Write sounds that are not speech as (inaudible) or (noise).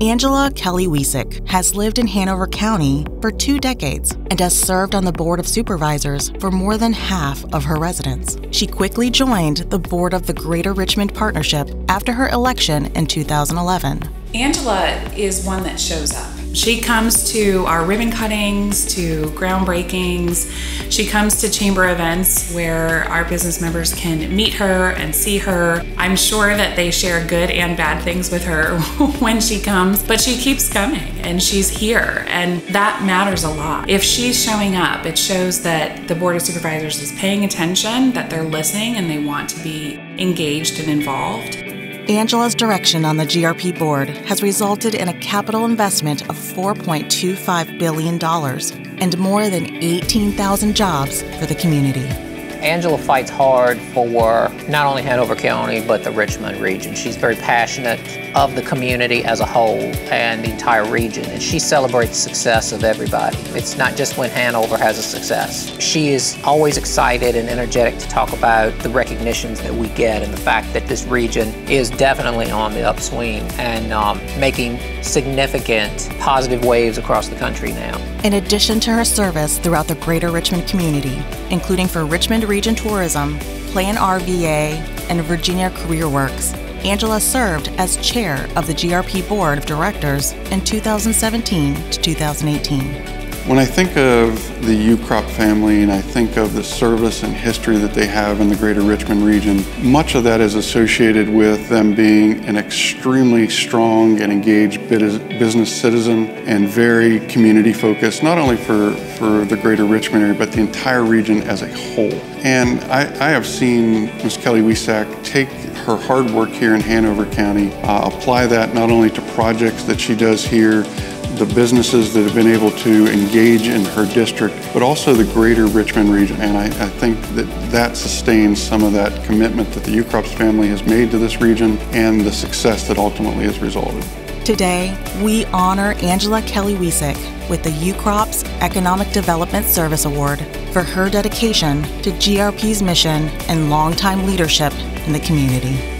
Angela Kelly Wiecek has lived in Hanover County for two decades and has served on the Board of Supervisors for more than half of her residents. She quickly joined the board of the Greater Richmond Partnership after her election in 2011. Angela is one that shows up. She comes to our ribbon cuttings, to groundbreakings. She comes to chamber events where our business members can meet her and see her. I'm sure that they share good and bad things with her (laughs) when she comes, but she keeps coming and she's here, and that matters a lot. If she's showing up, it shows that the Board of Supervisors is paying attention, that they're listening, and they want to be engaged and involved. Angela's direction on the GRP board has resulted in a capital investment of $4.25 billion and more than 18,000 jobs for the community. Angela fights hard for not only Hanover County, but the Richmond region. She's very passionate of the community as a whole and the entire region, and she celebrates success of everybody. It's not just when Hanover has a success. She is always excited and energetic to talk about the recognitions that we get and the fact that this region is definitely on the upswing and um, making significant positive waves across the country now. In addition to her service throughout the greater Richmond community, including for Richmond Region Tourism, Plan RVA, and Virginia CareerWorks, Angela served as chair of the GRP Board of Directors in 2017 to 2018. When I think of the Ukrop family and I think of the service and history that they have in the greater Richmond region, much of that is associated with them being an extremely strong and engaged business citizen and very community focused, not only for, for the greater Richmond area, but the entire region as a whole. And I, I have seen Ms. Kelly Wiecek take her hard work here in Hanover County, uh, apply that not only to projects that she does here, the businesses that have been able to engage in her district, but also the greater Richmond region. And I, I think that that sustains some of that commitment that the Ukrops family has made to this region and the success that ultimately has resulted. Today, we honor Angela Kelly Wiecek with the Ukrops Economic Development Service Award for her dedication to GRP's mission and longtime leadership in the community.